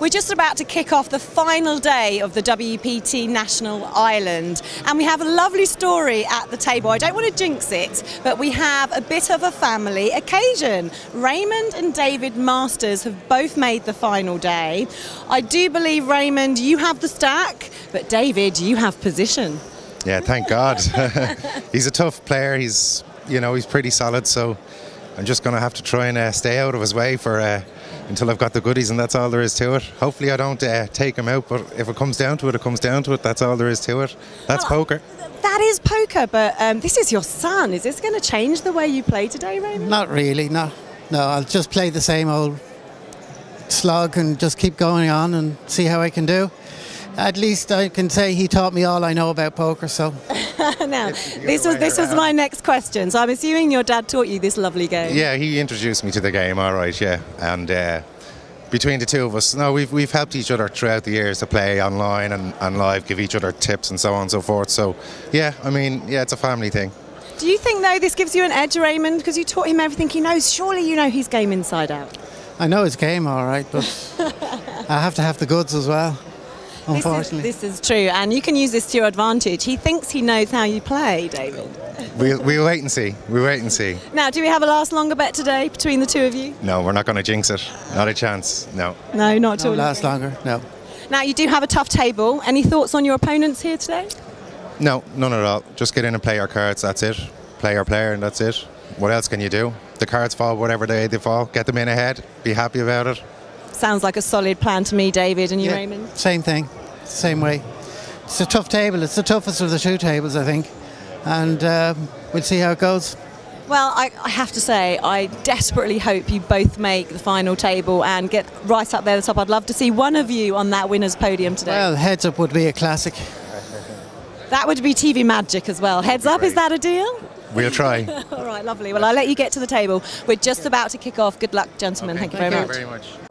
We're just about to kick off the final day of the WPT National Ireland, and we have a lovely story at the table. I don't want to jinx it, but we have a bit of a family occasion. Raymond and David Masters have both made the final day. I do believe, Raymond, you have the stack, but David, you have position. Yeah, thank God. he's a tough player. He's, you know, he's pretty solid. So I'm just going to have to try and uh, stay out of his way for uh, until I've got the goodies, and that's all there is to it. Hopefully, I don't uh, take him out, but if it comes down to it, it comes down to it. That's all there is to it. That's Well, poker. That is poker, but um, this is your son. Is this going to change the way you play today, Raymond? Not really, no. No, I'll just play the same old slog and just keep going on and see how I can do. At least I can say he taught me all I know about poker, so now, this was this was my next question. So I'm assuming your dad taught you this lovely game. Yeah, he introduced me to the game. All right, yeah, and. Uh, between the two of us, no, we've we've helped each other throughout the years to play online and, and live, give each other tips and so on and so forth. So, yeah, I mean, yeah, it's a family thing. Do you think though this gives you an edge, Raymond, because you taught him everything he knows? Surely you know his game inside out. I know his game all right, but I have to have the goods as well, This is, unfortunately. this is true, and you can use this to your advantage. He thinks he knows how you play, David. We'll, we'll wait and see. We'll wait and see. Now, do we have a last longer bet today between the two of you? No, we're not going to jinx it. Not a chance. No. No, not at Don't all. last longer, no. Now, you do have a tough table. Any thoughts on your opponents here today? No, none at all. Just get in and play your cards. That's it. Play your player, and that's it. What else can you do? The cards fall whatever day they fall. Get them in ahead. Be happy about it. Sounds like a solid plan to me, David, and you, Yeah, Raymond. Same thing, same way. It's a tough table. It's the toughest of the two tables, I think. And um, we'll see how it goes. Well, I, I have to say, I desperately hope you both make the final table and get right up there at the top. I'd love to see one of you on that winner's podium today. Well, heads up would be a classic. that would be TV magic as well. Heads up, is that a deal? We'll try. All right, lovely. Well, I'll let you get to the table. We're just about to kick off. Good luck, gentlemen. Thank you very much. much.